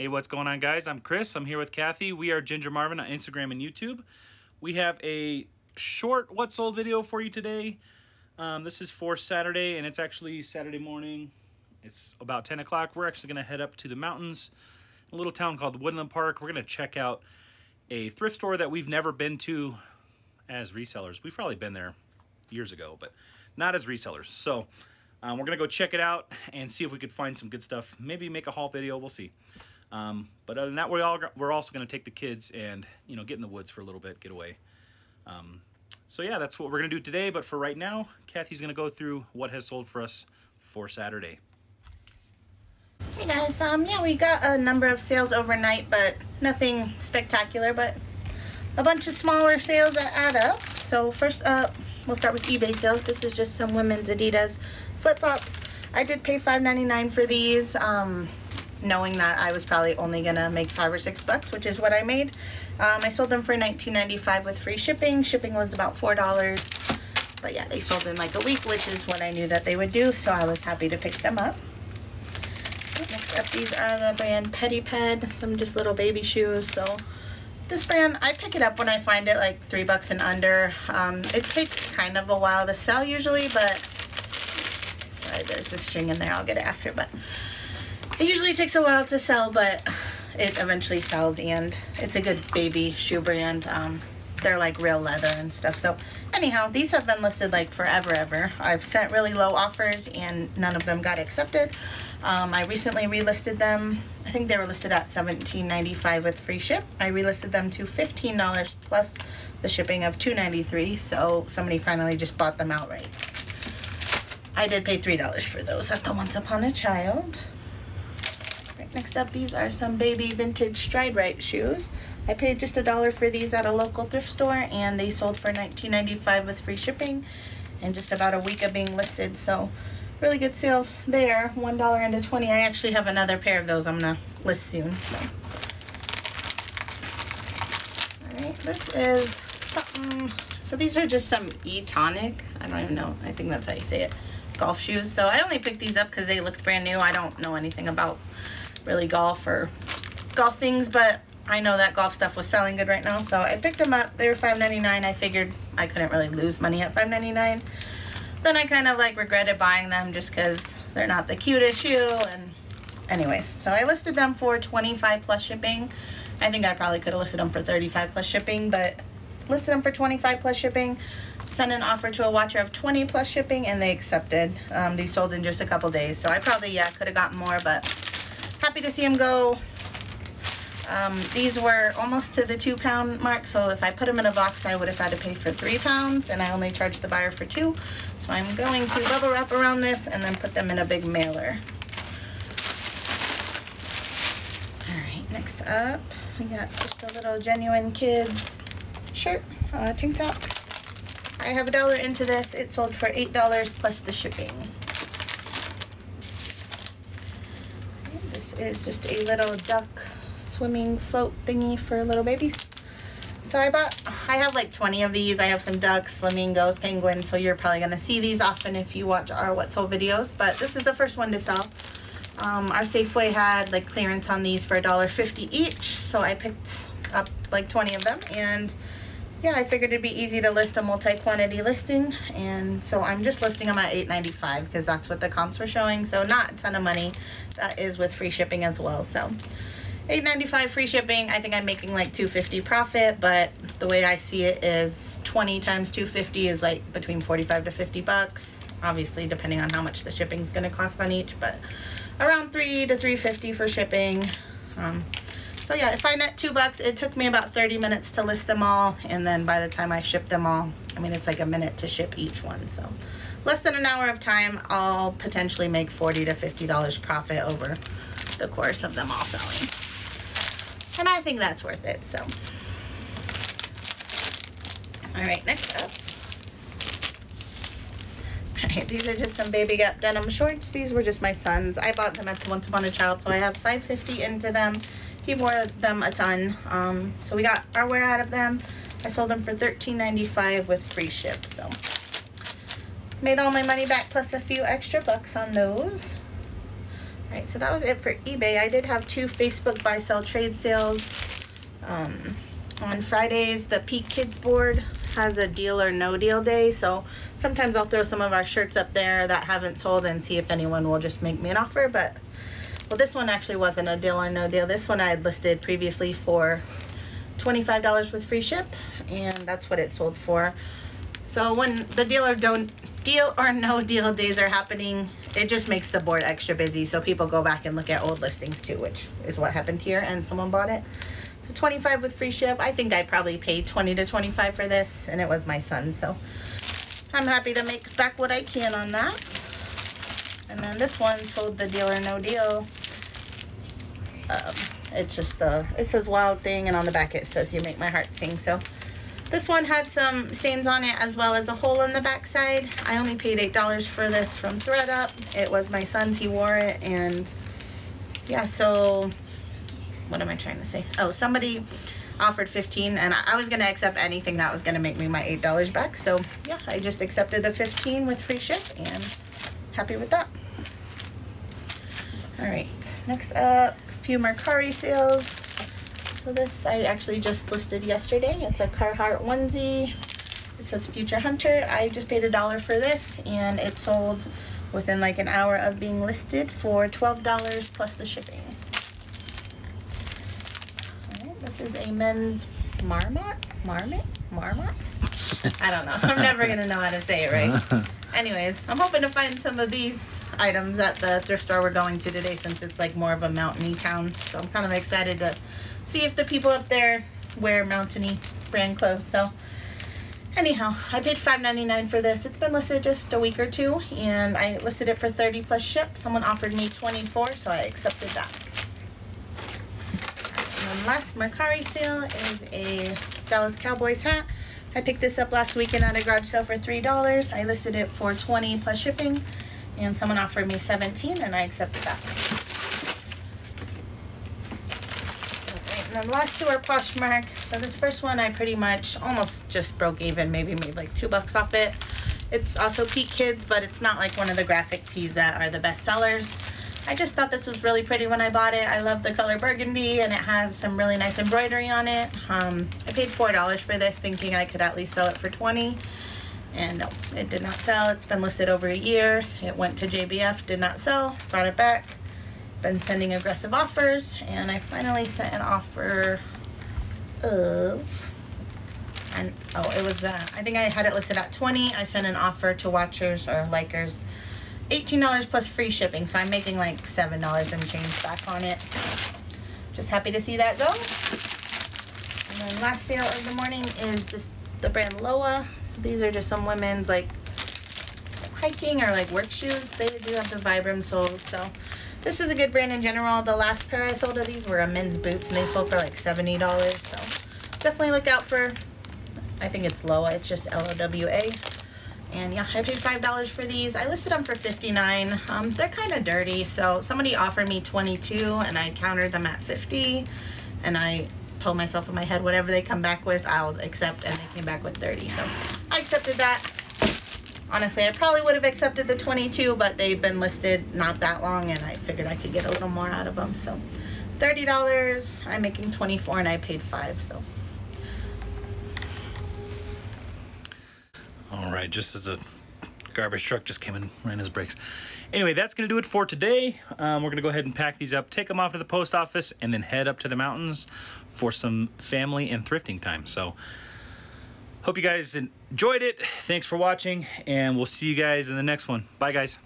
Hey, what's going on, guys? I'm Chris. I'm here with Kathy. We are Ginger Marvin on Instagram and YouTube. We have a short What's Sold video for you today. Um, this is for Saturday, and it's actually Saturday morning. It's about 10 o'clock. We're actually going to head up to the mountains, a little town called Woodland Park. We're going to check out a thrift store that we've never been to as resellers. We've probably been there years ago, but not as resellers. So um, we're going to go check it out and see if we could find some good stuff. Maybe make a haul video. We'll see. Um, but other than that, we're, all, we're also going to take the kids and, you know, get in the woods for a little bit, get away. Um, so yeah, that's what we're going to do today. But for right now, Kathy's going to go through what has sold for us for Saturday. Hey guys, um, yeah, we got a number of sales overnight, but nothing spectacular, but a bunch of smaller sales that add up. So first up, we'll start with eBay sales. This is just some women's Adidas flip-flops. I did pay $5.99 for these. Um, knowing that I was probably only gonna make five or six bucks, which is what I made. Um, I sold them for $19.95 with free shipping. Shipping was about $4. But yeah, they sold in like a week, which is what I knew that they would do, so I was happy to pick them up. Next up, these are the brand Pediped, some just little baby shoes. So this brand, I pick it up when I find it like three bucks and under. Um, it takes kind of a while to sell usually, but sorry, there's a string in there. I'll get it after, but it usually takes a while to sell, but it eventually sells, and it's a good baby shoe brand. Um, they're like real leather and stuff. So anyhow, these have been listed like forever ever. I've sent really low offers and none of them got accepted. Um, I recently relisted them. I think they were listed at $17.95 with free ship. I relisted them to $15 plus the shipping of $2.93. So somebody finally just bought them outright. I did pay $3 for those at the Once Upon a Child. Next up, these are some baby vintage Stride Rite shoes. I paid just a dollar for these at a local thrift store and they sold for $19.95 with free shipping and just about a week of being listed. So really good sale there, $1 into 20. I actually have another pair of those I'm gonna list soon. So. All right, this is something, so these are just some Etonic. I don't even know, I think that's how you say it. Golf shoes. So I only picked these up because they looked brand new. I don't know anything about really golf or golf things, but I know that golf stuff was selling good right now, so I picked them up. They were $5.99. I figured I couldn't really lose money at $5.99. Then I kind of like regretted buying them just because they're not the cutest shoe. And anyways, so I listed them for 25 plus shipping. I think I probably could have listed them for 35 plus shipping, but listed them for 25 plus shipping. Sent an offer to a watcher of 20 plus shipping, and they accepted. Um, these sold in just a couple days, so I probably yeah could have gotten more, but happy to see them go. Um, these were almost to the two pound mark, so if I put them in a box, I would have had to pay for three pounds, and I only charged the buyer for two. So I'm going to bubble wrap around this and then put them in a big mailer. All right, next up, we got just a little genuine kids shirt, uh, tank top. I have a dollar into this. It sold for $8 plus the shipping. Is just a little duck swimming float thingy for little babies. So I bought, I have like 20 of these. I have some ducks, flamingos, penguins, so you're probably going to see these often if you watch our What's Sold videos, but this is the first one to sell. Um, our Safeway had like clearance on these for $1.50 each, so I picked up like 20 of them, and yeah, I figured it'd be easy to list a multi-quantity listing, and so I'm just listing them at $8.95 because that's what the comps were showing, so not a ton of money. That is with free shipping as well, so $8.95 free shipping. I think I'm making like 250 profit, but the way I see it is 20 times 250 is like between 45 to 50 bucks, obviously depending on how much the shipping is going to cost on each, but around 3 to 350 for shipping. Um, so yeah, if I net two bucks, it took me about 30 minutes to list them all. And then by the time I ship them all, I mean, it's like a minute to ship each one. So less than an hour of time, I'll potentially make 40 to $50 profit over the course of them all selling. And I think that's worth it, so. All right, next up. All right, these are just some Baby Gap denim shorts. These were just my son's. I bought them at the Once Upon a Child, so I have 550 into them. He wore them a ton. Um, so we got our wear out of them. I sold them for $13.95 with free ship. So made all my money back plus a few extra bucks on those. Alright, so that was it for eBay. I did have two Facebook buy sell trade sales. Um, on Fridays, the Peek Kids board has a deal or no deal day, so sometimes I'll throw some of our shirts up there that haven't sold and see if anyone will just make me an offer. But well, this one actually wasn't a deal or no deal. This one I had listed previously for $25 with free ship, and that's what it sold for. So when the deal or don't deal or no deal days are happening, it just makes the board extra busy. So people go back and look at old listings too, which is what happened here, and someone bought it. So 25 with free ship. I think I probably paid 20 to 25 for this, and it was my son. So I'm happy to make back what I can on that. And then this one sold the deal or no deal. Um, it's just the it says wild thing, and on the back it says you make my heart sing. So this one had some stains on it as well as a hole in the back side. I only paid $8 for this from thredUP. It was my son's, he wore it, and yeah, so what am I trying to say? Oh, somebody offered 15 and I was gonna accept anything that was gonna make me my $8 back. So yeah, I just accepted the 15 with free ship and happy with that. All right, next up, few Mercari sales. So this I actually just listed yesterday. It's a Carhartt onesie. It says Future Hunter. I just paid a dollar for this and it sold within like an hour of being listed for $12 plus the shipping. This is a men's marmot? Marmot? Marmot? I don't know. I'm never gonna know how to say it right. Anyways, I'm hoping to find some of these items at the thrift store we're going to today since it's like more of a mountainy town. So I'm kind of excited to see if the people up there wear mountainy brand clothes. So anyhow, I paid $5.99 for this. It's been listed just a week or two and I listed it for 30 plus ship. Someone offered me 24 so I accepted that. And then last Mercari sale is a Dallas Cowboys hat. I picked this up last weekend at a garage sale for $3. I listed it for 20 plus shipping and someone offered me 17 and I accepted that. And then the last two are Poshmark. So this first one I pretty much almost just broke even, maybe made like two bucks off it. It's also Peek Kids, but it's not like one of the graphic tees that are the best sellers. I just thought this was really pretty when I bought it. I love the color burgundy and it has some really nice embroidery on it. Um, I paid $4 for this thinking I could at least sell it for 20 and no, it did not sell. It's been listed over a year. It went to JBF, did not sell, brought it back been sending aggressive offers and I finally sent an offer of and oh it was uh, I think I had it listed at 20 I sent an offer to watchers or likers $18 plus free shipping so I'm making like $7 and change back on it just happy to see that go and then last sale of the morning is this the brand Lowa so these are just some women's like hiking or like work shoes they do have the Vibram soles so this is a good brand in general. The last pair I sold of these were a men's boots and they sold for like $70. So definitely look out for, I think it's Lowa. It's just L-O-W-A. And yeah, I paid $5 for these. I listed them for 59 um, They're kind of dirty. So somebody offered me 22 and I countered them at 50 And I told myself in my head, whatever they come back with, I'll accept. And they came back with 30 So I accepted that. Honestly, I probably would have accepted the 22, but they've been listed not that long, and I figured I could get a little more out of them. So, $30, I'm making 24 and I paid 5 so. All right, just as a garbage truck just came and ran his brakes. Anyway, that's going to do it for today. Um, we're going to go ahead and pack these up, take them off to the post office, and then head up to the mountains for some family and thrifting time. So, Hope you guys enjoyed it. Thanks for watching, and we'll see you guys in the next one. Bye, guys.